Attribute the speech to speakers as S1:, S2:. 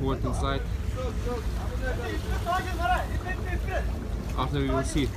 S1: what inside after we
S2: will see